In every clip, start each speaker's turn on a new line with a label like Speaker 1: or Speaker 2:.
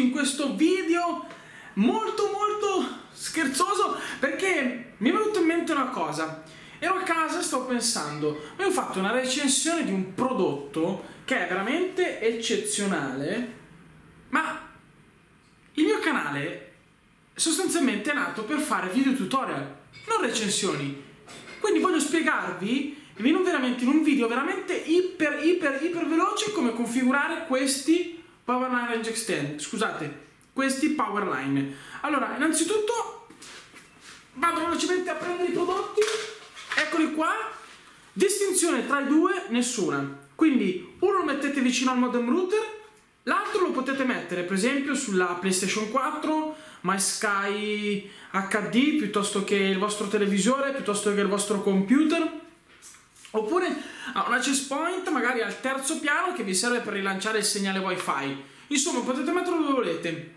Speaker 1: in questo video molto molto scherzoso perché mi è venuto in mente una cosa. Ero a casa e sto pensando, ma ho fatto una recensione di un prodotto che è veramente eccezionale, ma il mio canale sostanzialmente è nato per fare video tutorial, non recensioni. Quindi voglio spiegarvi in un, veramente, in un video veramente iper iper iper veloce come configurare questi Powerline Range Extend. Scusate, questi Powerline. Allora, innanzitutto vado velocemente a prendere i prodotti eccoli qua distinzione tra i due nessuna quindi uno lo mettete vicino al modem router l'altro lo potete mettere per esempio sulla playstation 4 MySky HD piuttosto che il vostro televisore piuttosto che il vostro computer oppure a un access point magari al terzo piano che vi serve per rilanciare il segnale wifi insomma potete metterlo dove volete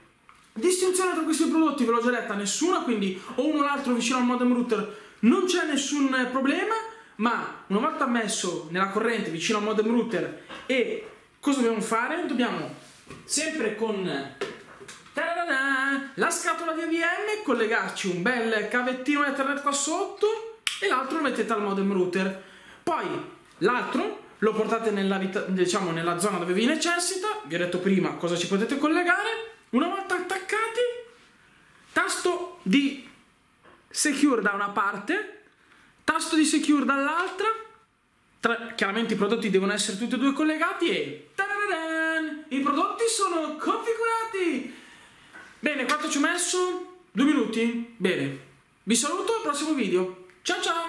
Speaker 1: distinzione tra questi prodotti ve l'ho già detta nessuna quindi o uno o l'altro vicino al modem router non c'è nessun problema, ma una volta messo nella corrente vicino al modem router e cosa dobbiamo fare? Dobbiamo sempre con la scatola di AVM collegarci un bel cavettino Ethernet qua sotto e l'altro lo mettete al modem router. Poi l'altro lo portate nella, diciamo, nella zona dove vi necessita, vi ho detto prima cosa ci potete collegare. Una volta attaccati, tasto di secure da una parte, tasto di secure dall'altra, chiaramente i prodotti devono essere tutti e due collegati e i prodotti sono configurati. Bene, quanto ci ho messo? Due minuti? Bene. Vi saluto al prossimo video. Ciao ciao!